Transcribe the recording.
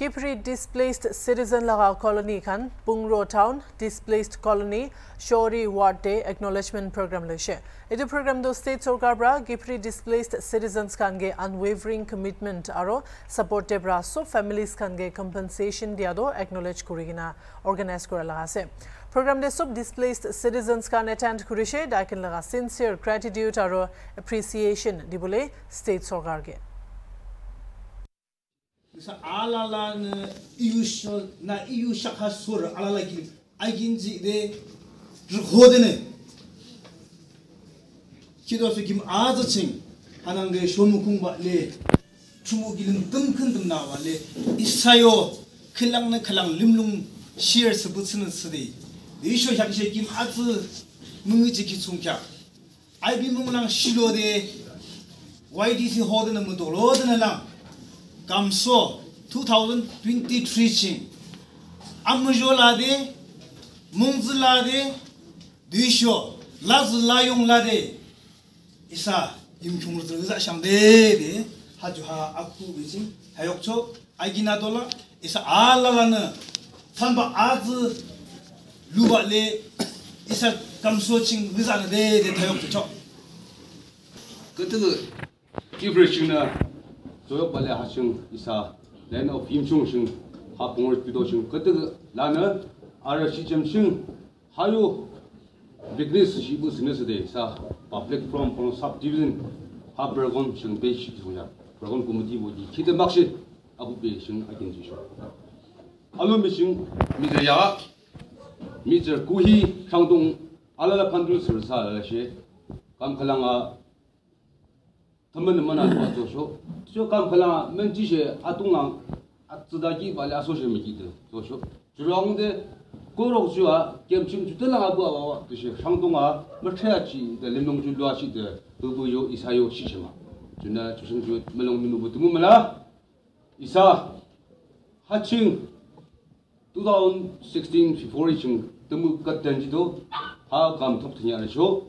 Kipri displaced citizen laga colony khan Pungro town displaced colony Shori ward day acknowledgement program lese etu program do state sarkar bra Kipri displaced citizens khan ge unwavering commitment aro support de bra so families khan ge compensation dia do acknowledge kurigina organize kora laga se program de sub displaced citizens khan attend kurise da kin laga sincere gratitude aro appreciation dibule state sarkar ge 그래서 알라라는 이유쇼 나 이유샥 하소를 알라라기 아긴지 내 호드네 기도서 김 아저칭 하나님의 쇼무 공부래 주무기는 뜸큰 뜸 나와래 이사요 클랑는 클랑 림룽 시얼스 붙는 스디 이쇼 향시 김 아즈 뭉이지 기충캬 아이비 뭉랑 시로데 YDC 호드는 무도 로드는랑 kamso 2023 ching amjo la de mungz la de duisho laz la yong la de isa im chumur zhe za shang de. De ha ju ha akku bi ching ha yok cho agina dola. İsa ala la na tan ba az lu ba le isa kamso ching bi za na de de ta 조역발레하싱이사레노빔충싱하봉을비도싱그때그나는아르시점싱하요비그니스시부스네스데사퍼블릭프롬프롬삽디비전하버건싱베시기소냐버건고무디보디키드막시아부베싱아겐지쇼알로 thaman mana wa zo sho. Sho kam khala men ji she atung ang atsda gi ba la so she mi ji de zo sho. Jurong de gorok juwa gemchim ju de la ba wa wa de she shangdong a me chea ji de lemong ju lua shi de bu bu yo isa yo shi shi ma. Juna ju sheng ju melong mi nu bu tu ma la. Isa ha ching 2016 before ching de mu ka den ji do ha kam tok ti ya sho.